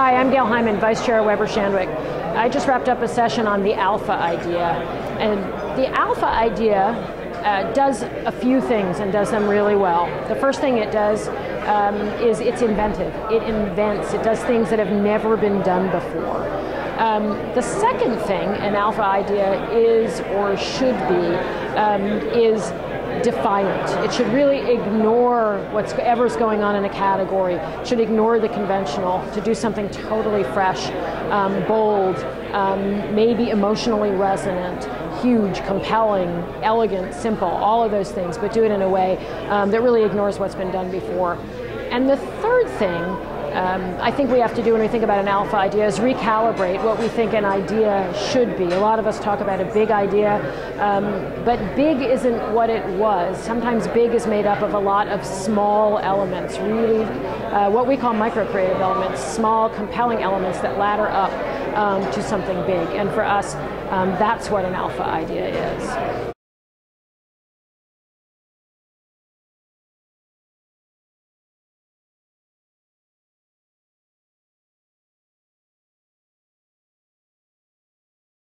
Hi, I'm Gail Heimann, Vice Chair of Weber Shandwick. I just wrapped up a session on the alpha idea. And the alpha idea uh, does a few things and does them really well. The first thing it does um, is it's inventive. It invents, it does things that have never been done before. Um, the second thing an alpha idea is or should be um, is defiant. It should really ignore whatever's going on in a category, it should ignore the conventional to do something totally fresh, um, bold, um, maybe emotionally resonant, huge, compelling, elegant, simple, all of those things, but do it in a way um, that really ignores what's been done before. And the third thing um, I think we have to do when we think about an alpha idea is recalibrate what we think an idea should be. A lot of us talk about a big idea, um, but big isn't what it was. Sometimes big is made up of a lot of small elements, really uh, what we call micro creative elements, small, compelling elements that ladder up um, to something big. And for us, um, that's what an alpha idea is.